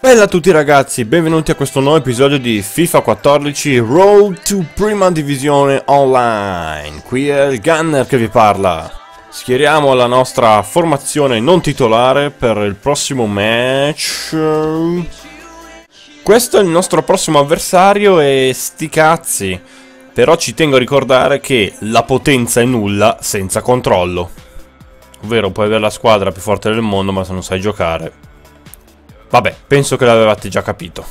Bella a tutti ragazzi, benvenuti a questo nuovo episodio di FIFA 14 Road to Prima Divisione Online. Qui è il Gunner che vi parla. Schieriamo la nostra formazione non titolare per il prossimo match. Questo è il nostro prossimo avversario e sti cazzi. Però ci tengo a ricordare che la potenza è nulla senza controllo. Ovvero puoi avere la squadra più forte del mondo ma se non sai giocare Vabbè, penso che l'avevate già capito.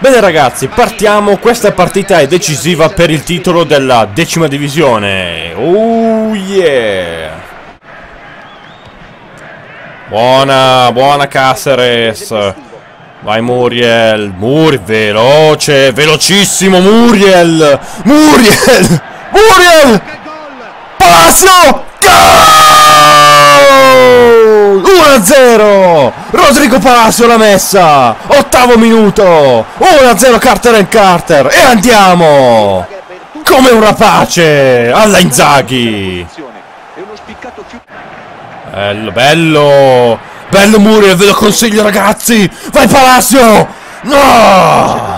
Bene ragazzi, partiamo. Questa partita è decisiva per il titolo della decima divisione. Oh yeah! Buona, buona Caceres. Vai Muriel. Muriel, veloce, velocissimo Muriel. Muriel! Muriel! Palacio! Gol! 1-0! Rodrigo Palacio l'ha messa! Ottavo minuto! 1-0 Carter and Carter! E andiamo! Come un rapace! Alla Inzaghi! Bello, bello! Bello Muriel, ve lo consiglio ragazzi! Vai Palacio! No!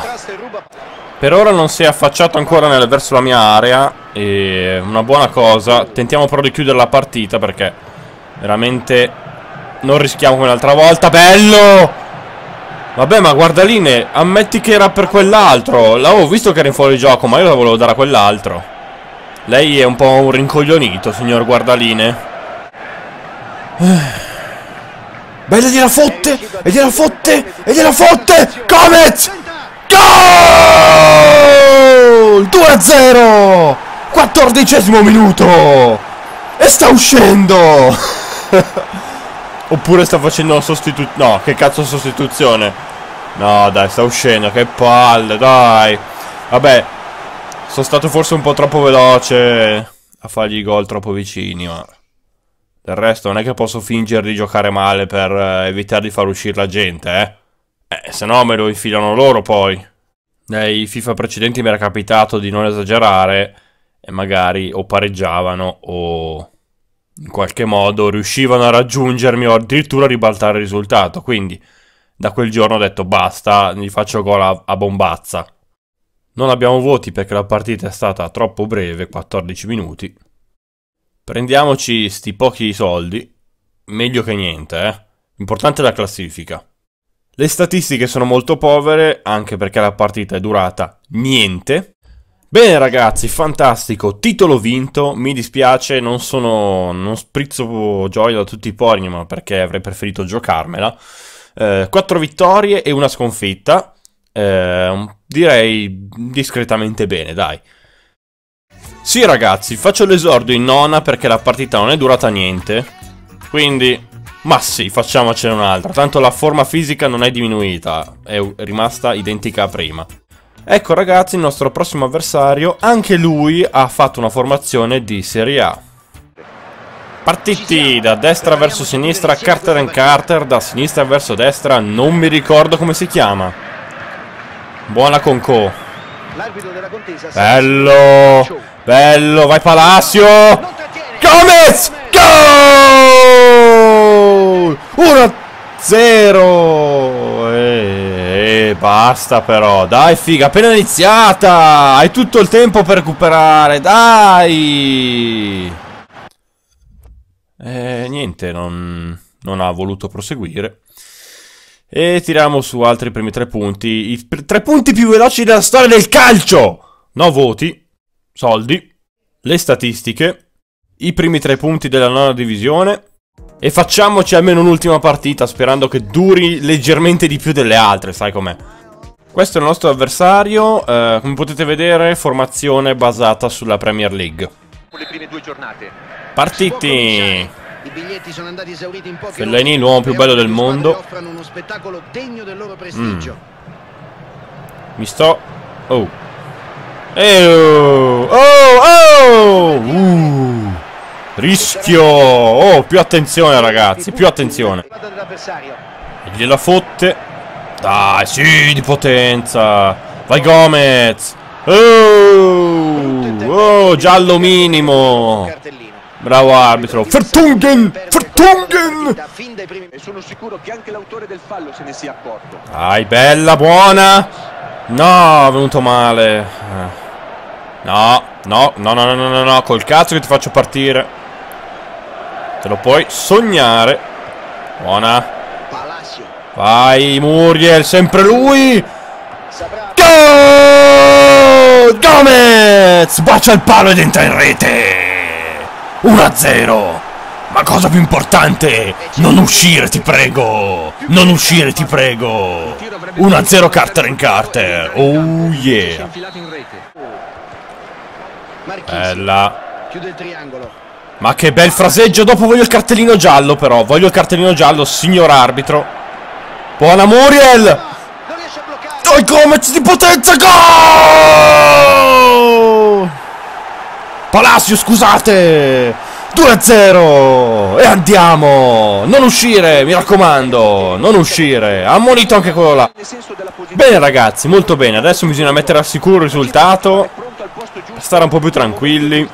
Per ora non si è affacciato ancora nel, verso la mia area E una buona cosa Tentiamo però di chiudere la partita perché Veramente Non rischiamo come l'altra volta Bello! Vabbè ma guardaline Ammetti che era per quell'altro. L'avevo visto che era in fuori gioco Ma io la volevo dare a quell'altro. Lei è un po' un rincoglionito signor guardaline. Bella gliela fotte! E gliela fotte! E gliela fotte! Comets Gol! 2-0! Quattordicesimo minuto! E sta uscendo! Oppure sta facendo una sostituzione... No, che cazzo sostituzione? No, dai, sta uscendo, che palle, dai! Vabbè, sono stato forse un po' troppo veloce a fargli i gol troppo vicini, ma... Del resto non è che posso fingere di giocare male per eh, evitare di far uscire la gente, eh? Eh, se no me lo infilano loro poi. Nei FIFA precedenti mi era capitato di non esagerare e magari o pareggiavano o in qualche modo riuscivano a raggiungermi o addirittura a ribaltare il risultato. Quindi da quel giorno ho detto basta, gli faccio gol a, a bombazza. Non abbiamo voti perché la partita è stata troppo breve, 14 minuti. Prendiamoci sti pochi soldi, meglio che niente, eh. Importante la classifica. Le statistiche sono molto povere, anche perché la partita è durata niente. Bene ragazzi, fantastico, titolo vinto, mi dispiace, non sono, non sprizzo gioia da tutti i pori, ma perché avrei preferito giocarmela. Eh, 4 vittorie e una sconfitta, eh, direi discretamente bene, dai. Sì ragazzi, faccio l'esordio in nona perché la partita non è durata niente, quindi ma sì, facciamocene un'altra. Tanto la forma fisica non è diminuita, è rimasta identica a prima. Ecco ragazzi, il nostro prossimo avversario, anche lui ha fatto una formazione di Serie A. Partiti da destra verso sinistra, Carter and Carter, da sinistra verso destra, non mi ricordo come si chiama. Buona con Co. Bello, bello, vai Palacio. Gomez! Gol! 1-0! Basta però. Dai figa, appena iniziata! Hai tutto il tempo per recuperare, dai! E niente, non, non ha voluto proseguire. E tiriamo su altri primi tre punti. I tre punti più veloci della storia del calcio! No voti, soldi, le statistiche i primi tre punti della nona divisione e facciamoci almeno un'ultima partita sperando che duri leggermente di più delle altre, sai com'è. Questo è il nostro avversario, eh, come potete vedere formazione basata sulla Premier League. Partiti! I biglietti sono andati esauriti in poche Fellaini, l'uomo più bello del mondo. Mm. Mi sto... Oh. Oh! Oh! Oh! Uh. Rischio! Oh, più attenzione ragazzi, più attenzione. E gliela fotte. Dai, sì, di potenza. Vai Gomez. Oh, oh giallo minimo. Bravo arbitro. Primi... E sono sicuro che anche l'autore del fallo se ne sia accorto. Dai, bella, buona! No, è venuto male. Eh. No, no, no, no, no, no, no, col cazzo che ti faccio partire. Te lo puoi sognare. Buona. Vai, Muriel, sempre lui! Gol! Gomez! Bacia il palo ed entra in rete! 1-0! Ma cosa più importante, non uscire ti prego! Non uscire ti prego! 1-0 Carter in Carter! Oh yeah! Bella! Chiude il triangolo. Ma che bel fraseggio! Dopo voglio il cartellino giallo però! Voglio il cartellino giallo, signor arbitro! Buona Muriel! Dai Gomez di potenza! Gol! Palacio, scusate! 2-0! E andiamo! Non uscire, mi raccomando! Non uscire! Ammonito anche quello là! Bene ragazzi, molto bene. Adesso bisogna mettere al sicuro il risultato. Stare un po' più tranquilli.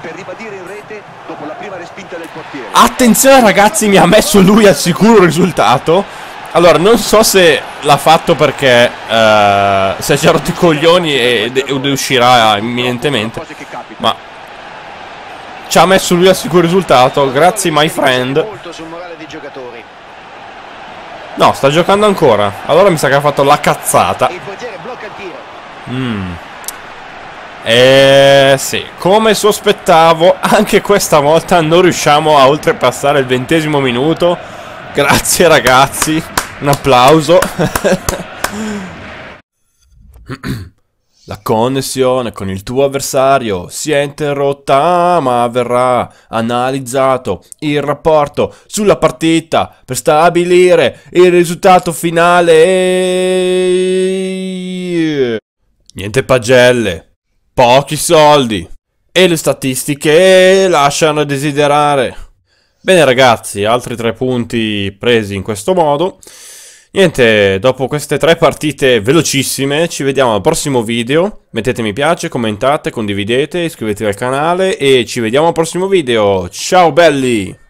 Per ribadire in rete dopo la prima respinta del portiere. Attenzione ragazzi, mi ha messo lui al sicuro risultato. Allora, non so se l'ha fatto perché eh, si è già rotti i coglioni ed, ed uscirà imminentemente. Ma ci ha messo lui al sicuro risultato. Grazie, my friend. No, sta giocando ancora. Allora mi sa che ha fatto la cazzata. Il portiere blocca il tiro. Mm. Eh sì, come sospettavo, anche questa volta non riusciamo a oltrepassare il ventesimo minuto. Grazie ragazzi, un applauso. La connessione con il tuo avversario si è interrotta, ma verrà analizzato il rapporto sulla partita per stabilire il risultato finale. Niente pagelle, pochi soldi e le statistiche lasciano a desiderare. Bene ragazzi, altri tre punti presi in questo modo. Niente, dopo queste tre partite velocissime, ci vediamo al prossimo video. Mettete mi piace, commentate, condividete, iscrivetevi al canale e ci vediamo al prossimo video. Ciao belli!